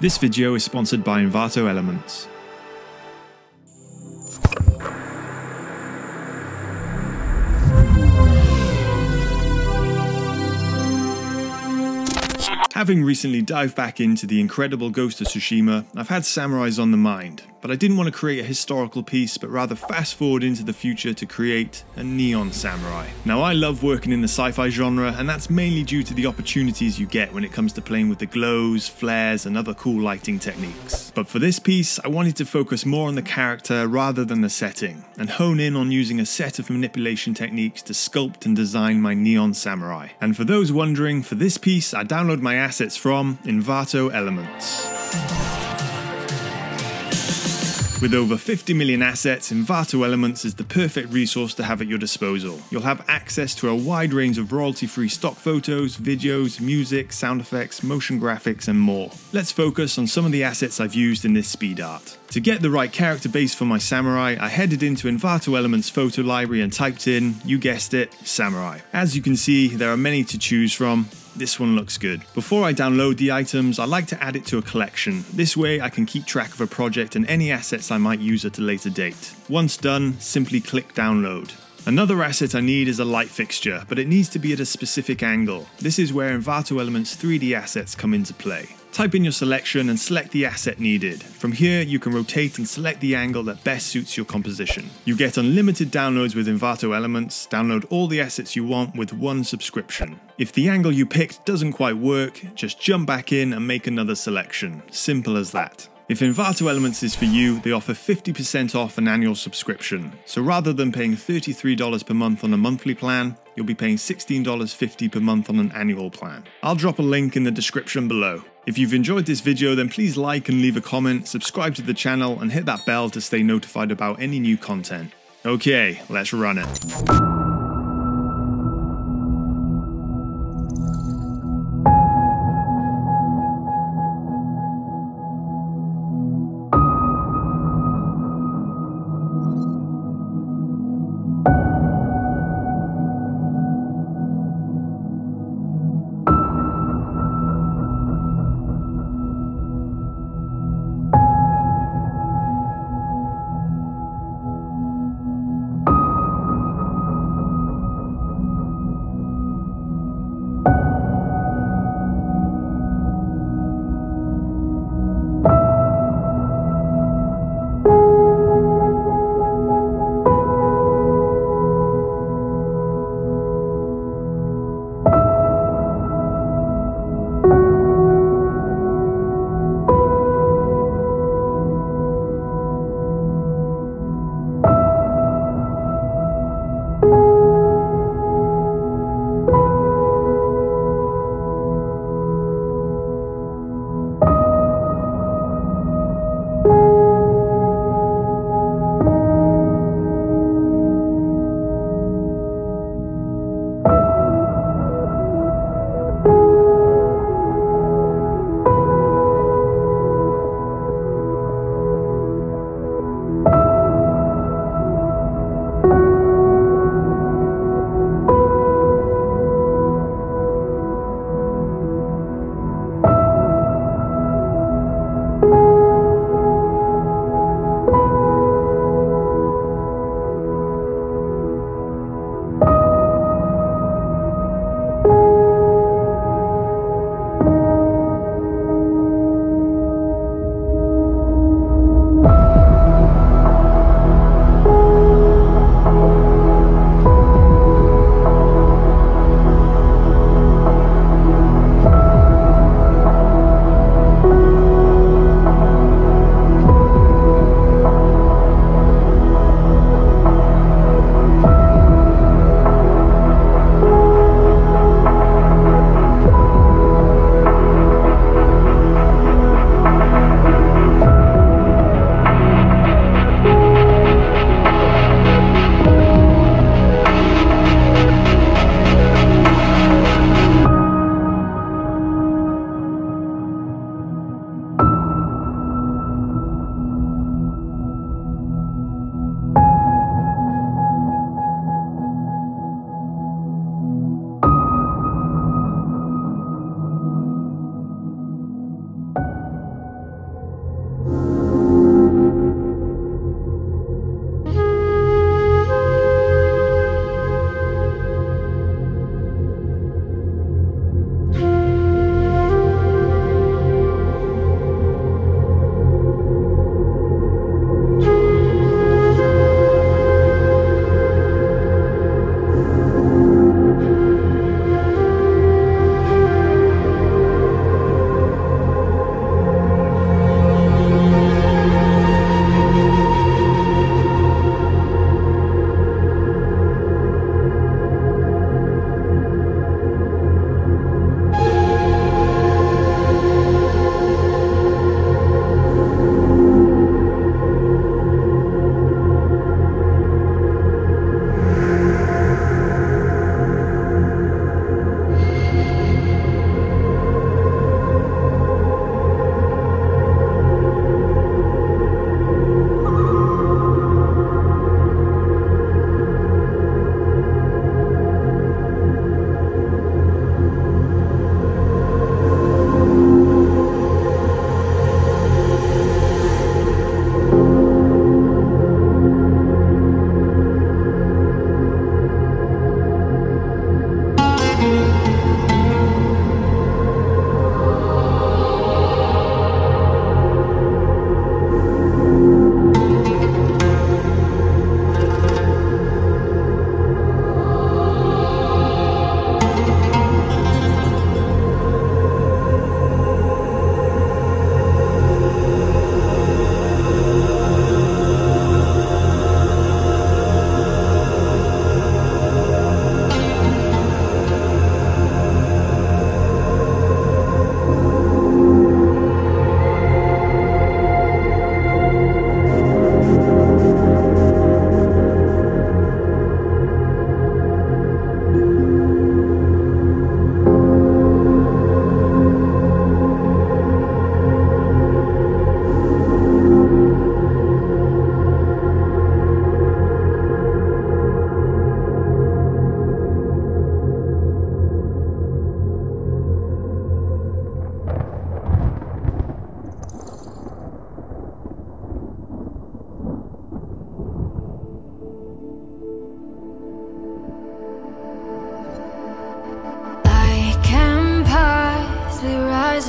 This video is sponsored by Envato Elements. Having recently dived back into the incredible Ghost of Tsushima, I've had samurais on the mind, but I didn't want to create a historical piece, but rather fast forward into the future to create a neon samurai. Now, I love working in the sci fi genre, and that's mainly due to the opportunities you get when it comes to playing with the glows, flares, and other cool lighting techniques. But for this piece, I wanted to focus more on the character rather than the setting, and hone in on using a set of manipulation techniques to sculpt and design my neon samurai. And for those wondering, for this piece, I download my assets from Envato Elements. With over 50 million assets, Envato Elements is the perfect resource to have at your disposal. You'll have access to a wide range of royalty-free stock photos, videos, music, sound effects, motion graphics, and more. Let's focus on some of the assets I've used in this speed art. To get the right character base for my samurai, I headed into Envato Elements photo library and typed in, you guessed it, samurai. As you can see, there are many to choose from, this one looks good. Before I download the items, I like to add it to a collection. This way I can keep track of a project and any assets I might use at a later date. Once done, simply click download. Another asset I need is a light fixture, but it needs to be at a specific angle. This is where Envato Elements 3D assets come into play. Type in your selection and select the asset needed. From here, you can rotate and select the angle that best suits your composition. You get unlimited downloads with Envato Elements, download all the assets you want with one subscription. If the angle you picked doesn't quite work, just jump back in and make another selection. Simple as that. If Envato Elements is for you, they offer 50% off an annual subscription. So rather than paying $33 per month on a monthly plan, you'll be paying $16.50 per month on an annual plan. I'll drop a link in the description below. If you've enjoyed this video then please like and leave a comment, subscribe to the channel and hit that bell to stay notified about any new content. Okay, let's run it.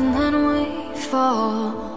and then we fall.